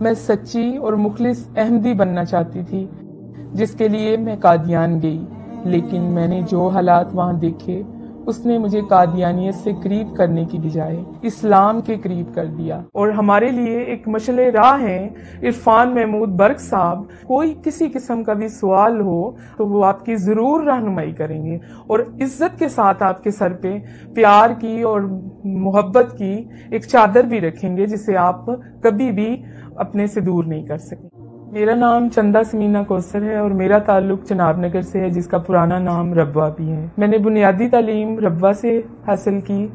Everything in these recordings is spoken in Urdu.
میں سچی اور مخلص احمدی بننا چاہتی تھی، جس کے لیے میں قادیان گئی۔ لیکن میں نے جو حالات وہاں دیکھے، اس نے مجھے قادیانیت سے قریب کرنے کی بجائے اسلام کے قریب کر دیا۔ اور ہمارے لیے ایک مشل راہ ہے، عرفان محمود برق صاحب۔ کوئی کسی قسم کا بھی سوال ہو، تو وہ آپ کی ضرور رہنمائی کریں گے۔ اور عزت کے ساتھ آپ کے سر پہ پیار کی اور محبت کی ایک چادر بھی رکھیں گے، جسے آپ کبھی بھی اپنے سے دور نہیں کر سکیں میرا نام چندہ سمینا کوسر ہے اور میرا تعلق چناب نگر سے ہے، جس کا پرانا نام ربوہ بھی ہے۔ میں نے بنیادی تعلیم ربوہ سے حاصل کی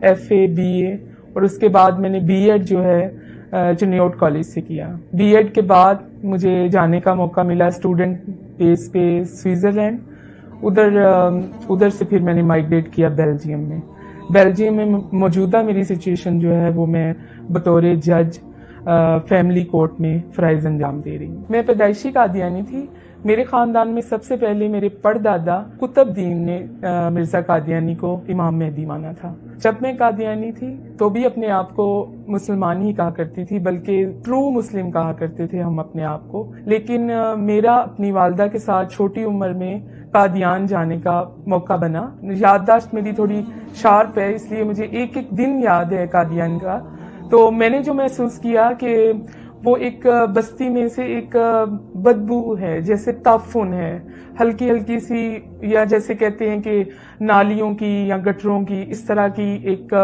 ایف اے بی اے اور اس کے بعد میں نے بی ایڈ جو ہے چنیوٹ کالج سے کیا۔ بی ایڈ کے بعد مجھے جانے کا موقع ملا اسٹوڈنٹ بیس پہ سوئٹزرلینڈ۔ ادھر ادھر سے پھر میں نے مائگریٹ کیا بیلجیم میں۔ بیلجیم میں موجودہ میری سچویشن جو ہے، وہ میں بطور جج فیملی کورٹ میں فرائض انجام دے رہی ہوں۔ میں پیدائشی قادیانی تھی۔ میرے خاندان میں سب سے پہلے میرے پردادا قطب دین نے مرزا قادیانی کو امام مہدی مانا تھا۔ جب میں قادیانی تھی تو بھی اپنے آپ کو مسلمان ہی کہا کرتی تھی، بلکہ ٹرو مسلم کہا کرتے تھے ہم اپنے آپ کو۔ لیکن میرا اپنی والدہ کے ساتھ چھوٹی عمر میں قادیان جانے کا موقع بنا۔ یادداشت میری تھوڑی شارپ ہے، اس لیے مجھے ایک ایک دن یاد ہے قادیان کا۔ تو میں نے جو محسوس کیا کہ وہ ایک بستی میں سے ایک بدبو ہے، جیسے تافن ہے، ہلکی ہلکی سی، یا جیسے کہتے ہیں کہ نالیوں کی یا گٹروں کی اس طرح کی ایک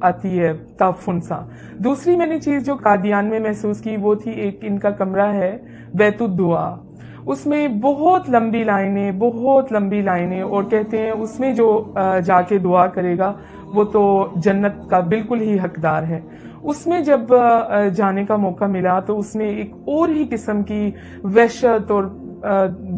آتی ہے تافن سا۔ دوسری میں نے چیز جو قادیان میں محسوس کی وہ تھی ایک ان کا کمرہ ہے، بیت الدعا۔ اس میں بہت لمبی لائنیں، بہت لمبی لائنیں اور کہتے ہیں اس میں جو جا کے دعا کرے گا وہ تو جنت کا بالکل ہی حقدار ہے۔ اس میں جب جانے کا موقع ملا تو اس میں ایک اور ہی قسم کی وحشت اور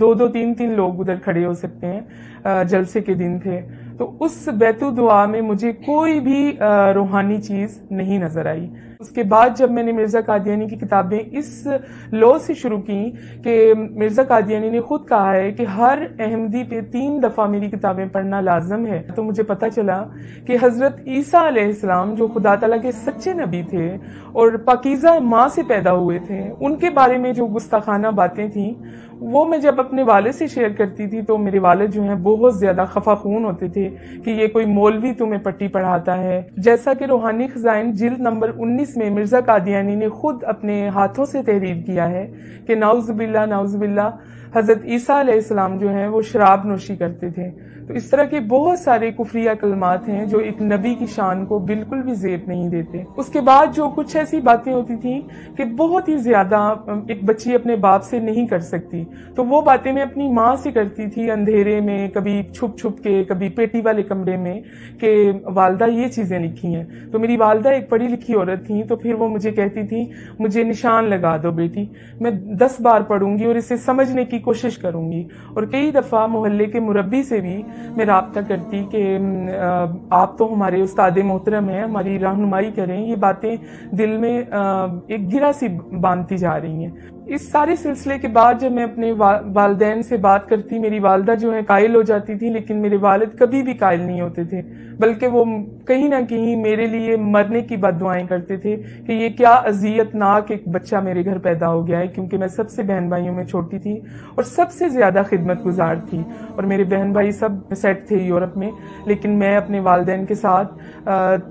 دو دو تین تین لوگ ادھر کھڑے ہو سکتے ہیں جلسے کے دن تھے۔ تو اس بیت دعا میں مجھے کوئی بھی روحانی چیز نہیں نظر آئی۔ اس کے بعد جب میں نے مرزا قادیانی کی کتابیں اس لو سے شروع کی کہ مرزا قادیانی نے خود کہا ہے کہ ہر احمدی پہ تین دفعہ میری کتابیں پڑھنا لازم ہے، تو مجھے پتا چلا کہ حضرت عیسیٰ علیہ السلام جو خدا تعالیٰ کے سچے نبی تھے اور پاکیزہ ماں سے پیدا ہوئے تھے، ان کے بارے میں جو گستاخانہ باتیں تھیں، وہ میں جب اپنے والد سے شیئر کرتی تھی تو میرے والد جو ہیں بہت زیادہ خفا خون ہوتے تھے کہ یہ کوئی مولوی تمہیں پٹی پڑھاتا ہے۔ جیسا کہ روحانی خزائن جلد نمبر انیس میں مرزا قادیانی نے خود اپنے ہاتھوں سے تحریر کیا ہے کہ ناؤز باللہ ناؤز باللہ حضرت عیسیٰ علیہ السلام جو ہیں وہ شراب نوشی کرتے تھے۔ تو اس طرح کے بہت سارے کفریہ کلمات ہیں جو ایک نبی کی شان کو بالکل بھی زیب نہیں دیتے۔ اس کے بعد جو کچھ ایسی باتیں ہوتی تھیں کہ بہت ہی زیادہ ایک بچی اپنے باپ سے نہیں کر سکتی۔ تو وہ باتیں میں اپنی ماں سے کرتی تھی اندھیرے میں، کبھی چھپ چھپ کے، کبھی پیٹی والے کمرے میں کہ والدہ یہ چیزیں لکھی ہیں۔ تو میری والدہ ایک پڑھی لکھی عورت تھی تو پھر وہ مجھے کہتی تھی مجھے نشان لگا دو بیٹی، میں دس بار پڑھوں گی اور اسے سمجھنے کی کوشش کروں گی۔ اور کئی دفعہ محلے کے مربی سے بھی میں رابطہ کرتی کہ آپ تو ہمارے استاد محترم ہیں، ہماری رہنمائی کریں، یہ باتیں دل میں ایک گرا سی باندھتی جا رہی ہیں۔ اس سارے سلسلے کے بعد جب میں اپنے والدین سے بات کرتی، میری والدہ جو ہے قائل ہو جاتی تھی، لیکن میرے والد کبھی بھی قائل نہیں ہوتے تھے، بلکہ وہ کہیں نہ کہیں میرے لیے مرنے کی بد دعائیں کرتے تھے کہ یہ کیا اذیت ناک ایک بچہ میرے گھر پیدا ہو گیا ہے، کیونکہ میں سب سے بہن بھائیوں میں چھوٹی تھی اور سب سے زیادہ خدمت گزار تھی۔ اور میرے بہن بھائی سب سیٹ تھے یورپ میں، لیکن میں اپنے والدین کے ساتھ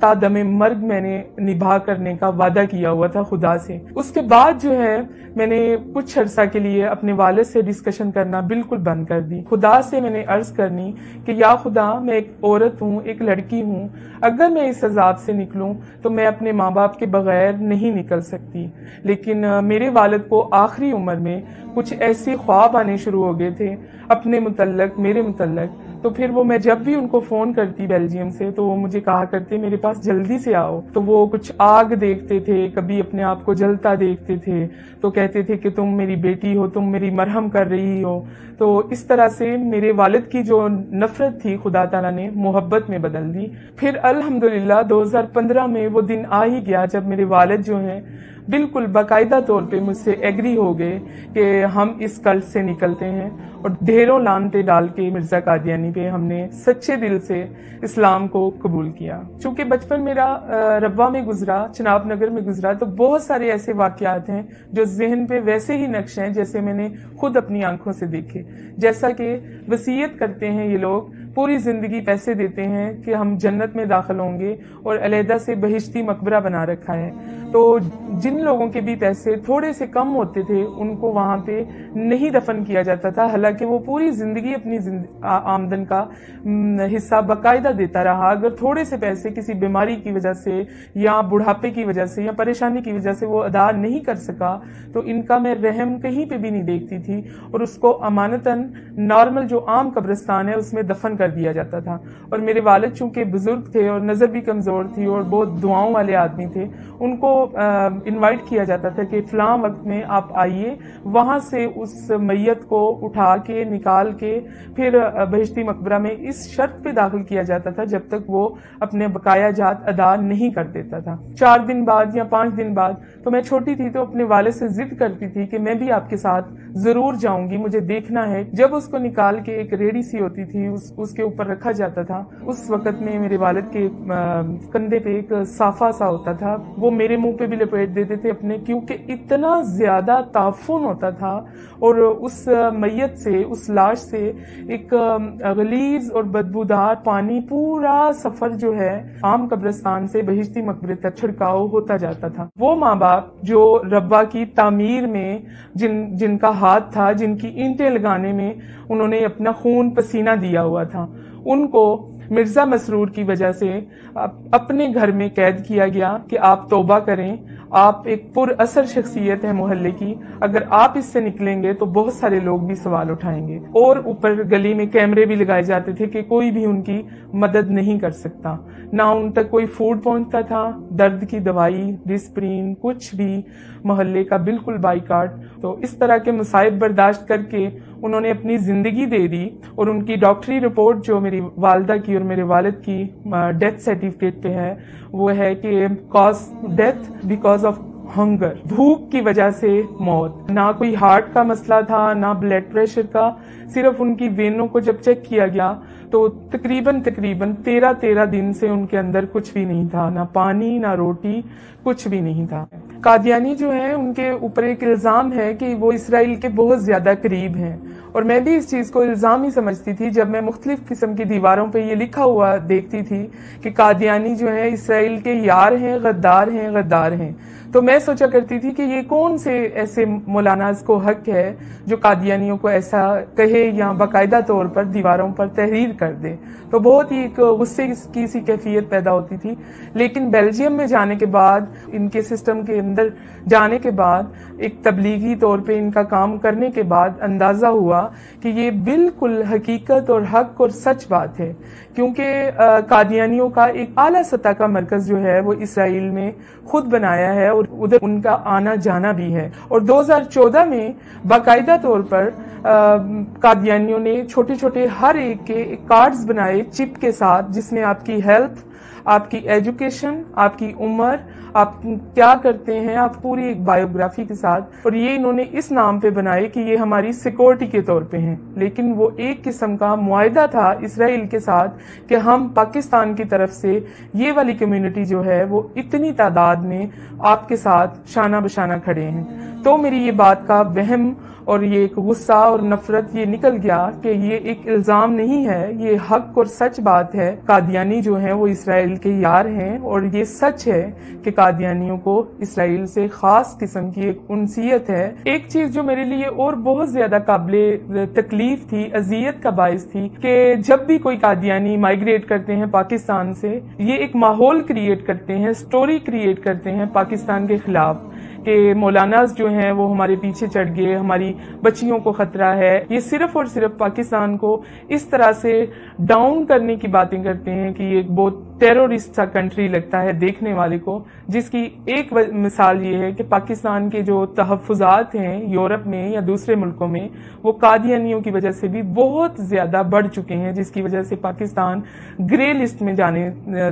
تا دم مرگ میں نے نبھا کرنے کا وعدہ کیا ہوا تھا خدا سے۔ اس کے بعد جو ہے، میں نے کچھ عرصہ کے لیے اپنے والد سے ڈسکشن کرنا بالکل بند کر دی۔ خدا سے میں نے عرض کرنی کہ یا خدا، میں ایک عورت ہوں، ایک لڑکی ہوں، اگر میں اس عذاب سے نکلوں تو میں اپنے ماں باپ کے بغیر نہیں نکل سکتی۔ لیکن میرے والد کو آخری عمر میں کچھ ایسے خواب آنے شروع ہو گئے تھے، اپنے متعلق، میرے متعلق تو پھر وہ میں جب بھی ان کو فون کرتی بیلجیم سے، تو وہ مجھے کہا کرتے، میرے پاس جلدی سے آؤ۔ تو وہ کچھ آگ دیکھتے تھے، کبھی اپنے آپ کو جلتا دیکھتے تھے۔ تو کہتے تھے کہ تم میری بیٹی ہو، تم میری مرہم کر رہی ہو۔ تو اس طرح سے میرے والد کی جو نفرت تھی، خدا تعالیٰ نے محبت میں بدل دی۔ پھر الحمدللہ دو ہزار پندرہ میں وہ دن آ ہی گیا جب میرے والد جو ہیں بالکل باقاعدہ طور پہ مجھ سے ایگری ہو گئے کہ ہم اس کل سے نکلتے ہیں اور ڈھیروں لانتے ڈال کے مرزا قادیانی پہ ہم نے سچے دل سے اسلام کو قبول کیا۔ چونکہ بچپن میرا ربا میں گزرا، چناب نگر میں گزرا، تو بہت سارے ایسے واقعات ہیں جو ذہن پہ ویسے ہی نقش ہیں جیسے میں نے خود اپنی آنکھوں سے دیکھے۔ جیسا کہ وسیعت کرتے ہیں یہ لوگ پوری زندگی پیسے دیتے ہیں کہ ہم جنت میں داخل ہوں گے اور علیحدہ سے بہشتی مقبرہ بنا رکھا ہے۔ تو جن لوگوں کے بھی پیسے تھوڑے سے کم ہوتے تھے، ان کو وہاں پہ نہیں دفن کیا جاتا تھا۔ حالانکہ وہ پوری زندگی اپنی آمدن کا حصہ باقاعدہ دیتا رہا۔ اگر تھوڑے سے پیسے کسی بیماری کی وجہ سے یا بڑھاپے کی وجہ سے یا پریشانی کی وجہ سے وہ ادا نہیں کر سکا، تو ان کا میں رحم کہیں پہ بھی نہیں دیکھتی تھی۔ اور اس کو امانتاً نارمل جو عام قبرستان ہے، اس میں دفن کر کر دیا جاتا تھا۔ اور میرے والد چونکہ بزرگ تھے اور نظر بھی کمزور تھی اور بہت دعاؤں والے آدمی تھے، ان کو انوائٹ کیا جاتا تھا کہ فلاں وقت میں آپ آئیے، وہاں سے اس میت کو اٹھا کے، نکال کے، پھر بہشتی مقبرہ میں اس شرط پہ داخل کیا جاتا تھا جب تک وہ اپنے بقایا جات ادا نہیں کر دیتا تھا۔ چار دن بعد یا پانچ دن بعد، تو میں چھوٹی تھی تو اپنے والد سے ضد کرتی تھی کہ میں بھی آپ کے ساتھ ضرور جاؤں گی، مجھے دیکھنا ہے۔ جب اس کو نکال کے ایک ریڑی سی ہوتی تھی، اس اس کے اوپر رکھا جاتا تھا۔ اس وقت میں میرے والد کے کندھے پہ ایک صافہ سا ہوتا تھا۔ وہ میرے منہ پہ بھی لپیٹ دیتے تھے اپنے، کیونکہ اتنا زیادہ تعفن ہوتا تھا۔ اور اس میت سے، اس لاش سے ایک غلیظ اور بدبودار پانی پورا سفر جو ہے عام قبرستان سے بہشتی مقبرے تک چھڑکاؤ ہوتا جاتا تھا۔ وہ ماں باپ جو ربا کی تعمیر میں، جن جن کا ہاتھ تھا، جن کی اینٹیں لگانے میں انہوں نے اپنا خون پسینہ دیا ہوا تھا۔ ان کو مرزا مسرور کی وجہ سے اپنے گھر میں قید کیا گیا کہ آپ توبہ کریں۔ آپ ایک پر اثر شخصیت ہے محلے کی۔ اگر آپ اس سے نکلیں گے تو بہت سارے لوگ بھی سوال اٹھائیں گے۔ اور اوپر گلی میں کیمرے بھی لگائے جاتے تھے کہ کوئی بھی ان کی مدد نہیں کر سکتا۔ نہ ان تک کوئی فوڈ پہنچتا تھا، درد کی دوائی ڈسپرین کچھ بھی۔ محلے کا بالکل بائی تو اس طرح کے مصائب برداشت کر کے انہوں نے اپنی زندگی دے دی اور ان کی ڈاکٹری رپورٹ جو میری والدہ کی اور میرے والد کی ڈیتھ سرٹیفکیٹ پہ ہے۔ وہ ہے کہ cause death because of hunger بھوک کی وجہ سے موت۔ نہ کوئی ہارٹ کا مسئلہ تھا، نہ بلڈ پریشر کا۔ صرف ان کی وینوں کو جب چیک کیا گیا تو تقریباً تقریباً تیرہ تیرہ دن سے ان کے اندر کچھ بھی نہیں تھا۔ نہ پانی، نہ روٹی، کچھ بھی نہیں تھا۔ قادیانی جو ہیں، ان کے اوپر ایک الزام ہے کہ وہ اسرائیل کے بہت زیادہ قریب ہیں۔ اور میں بھی اس چیز کو الزام ہی سمجھتی تھی جب میں مختلف قسم کی دیواروں پہ یہ لکھا ہوا دیکھتی تھی کہ قادیانی جو ہے اسرائیل کے یار ہیں، غدار ہیں غدار ہیں۔ تو میں سوچا کرتی تھی کہ یہ کون سے ایسے مولانا کو حق ہے جو قادیانیوں کو ایسا کہے یا باقاعدہ طور پر دیواروں پر تحریر کر دے؟ تو بہت ہی ایک غصے کی سی کیفیت پیدا ہوتی تھی۔ لیکن بیلجیم میں جانے کے بعد، ان کے سسٹم کے اندر جانے کے بعد، ایک تبلیغی طور پہ ان کا کام کرنے کے بعد اندازہ ہوا کہ یہ بالکل حقیقت اور حق اور سچ بات ہے۔ کیونکہ قادیانیوں کا ایک اعلیٰ سطح کا مرکز جو ہے، وہ اسرائیل میں خود بنایا ہے اور ادھر ان کا آنا جانا بھی ہے۔ اور دو ہزار چودہ میں باقاعدہ طور پر قادیانیوں نے چھوٹے چھوٹے ہر ایک کے کارڈز بنائے چپ کے ساتھ، جس میں آپ کی ہیلتھ، آپ کی ایجوکیشن، آپ کی عمر آپ کیا کرتے ہیں؟ آپ پوری ایک بایوگرافی کے ساتھ۔ اور یہ انہوں نے اس نام پہ بنائے کہ یہ ہماری سیکورٹی کے طور پہ ہیں۔ لیکن وہ ایک قسم کا معاہدہ تھا اسرائیل کے ساتھ کہ ہم پاکستان کی طرف سے یہ والی کمیونٹی جو ہے وہ اتنی تعداد میں آپ کے ساتھ شانہ بشانہ کھڑے ہیں۔ تو میری یہ بات کا وہم اور یہ ایک غصہ اور نفرت یہ نکل گیا کہ یہ ایک الزام نہیں ہے، یہ حق اور سچ بات ہے۔ قادیانی جو ہیں وہ اسرائیل کے یار ہیں اور یہ سچ ہے کہ قادیانیوں کو اسرائیل سے خاص قسم کی ایک انسیت ہے۔ ایک چیز جو میرے لیے اور بہت زیادہ قابل تکلیف تھی، اذیت کا باعث تھی کہ جب بھی کوئی قادیانی مائگریٹ کرتے ہیں پاکستان سے، یہ ایک ماحول کریٹ کرتے ہیں سٹوری کریٹ کرتے ہیں پاکستان کے خلاف۔ کہ مولاناز جو ہیں وہ ہمارے پیچھے چڑھ گئے، ہماری بچیوں کو خطرہ ہے۔ یہ صرف اور صرف پاکستان کو اس طرح سے ڈاؤن کرنے کی باتیں کرتے ہیں کہ یہ ایک بہت ٹیرورسٹ سا کنٹری لگتا ہے دیکھنے والے کو، جس کی ایک مثال یہ ہے کہ پاکستان کے جو تحفظات ہیں یورپ میں یا دوسرے ملکوں میں، وہ قادیانیوں کی وجہ سے بھی بہت زیادہ بڑھ چکے ہیں، جس کی وجہ سے پاکستان گرے لسٹ میں جانے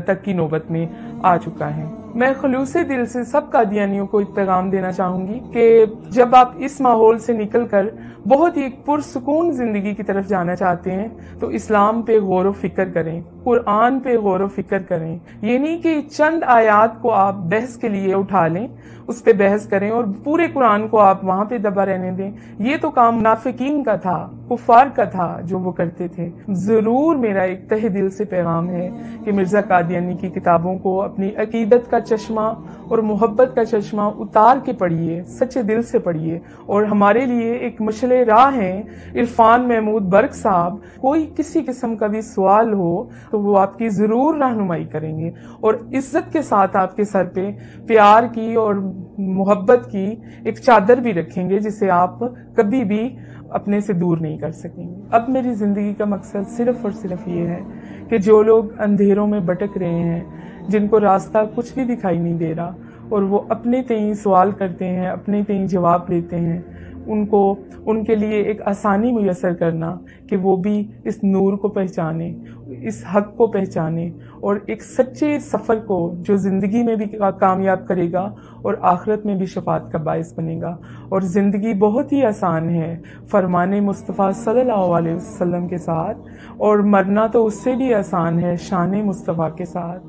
تک کی نوبت میں آ چکا ہے۔ میں خلوص دل سے سب قادیانیوں کو ایک پیغام دینا چاہوں گی کہ جب آپ اس ماحول سے نکل کر بہت ہی پرسکون زندگی کی طرف جانا چاہتے ہیں، تو اسلام پہ غور و فکر کریں، قرآن پہ غور و فکر کریں۔ یہ نہیں کہ چند آیات کو آپ بحث کے لیے اٹھا لیں، اس پہ بحث کریں اور پورے قرآن کو آپ وہاں پہ دبا رہنے دیں۔ یہ تو کام منافقین کا تھا۔ کفار کا تھا جو وہ کرتے تھے۔ ضرور میرا ایک تہ دل سے پیغام ہے کہ مرزا قادیانی کی کتابوں کو اپنی عقیدت کا چشمہ اور محبت کا چشمہ اتار کے پڑھیے، سچے دل سے پڑھیے۔ اور ہمارے لیے ایک مشل راہ ہیں عرفان محمود برق صاحب، کوئی کسی قسم کا بھی سوال ہو تو وہ آپ کی ضرور رہنمائی کریں گے۔ اور عزت کے ساتھ آپ کے سر پہ پیار کی اور محبت کی ایک چادر بھی رکھیں گے جسے آپ کبھی بھی اپنے سے دور نہیں نہیں کر سکیں گے۔ اب میری زندگی کا مقصد صرف اور صرف یہ ہے کہ جو لوگ اندھیروں میں بٹک رہے ہیں، جن کو راستہ کچھ بھی دکھائی نہیں دے رہا اور وہ اپنے تئیں سوال کرتے ہیں، اپنے تئیں جواب لیتے ہیں ان کو، ان کے لیے ایک آسانی میسر کرنا کہ وہ بھی اس نور کو پہچانے، اس حق کو پہچانے اور ایک سچے سفر کو جو زندگی میں بھی کامیاب کرے گا اور آخرت میں بھی شفاعت کا باعث بنے گا۔ اور زندگی بہت ہی آسان ہے فرمان مصطفیٰ صلی اللہ علیہ وسلم کے ساتھ اور مرنا تو اس سے بھی آسان ہے شان مصطفیٰ کے ساتھ۔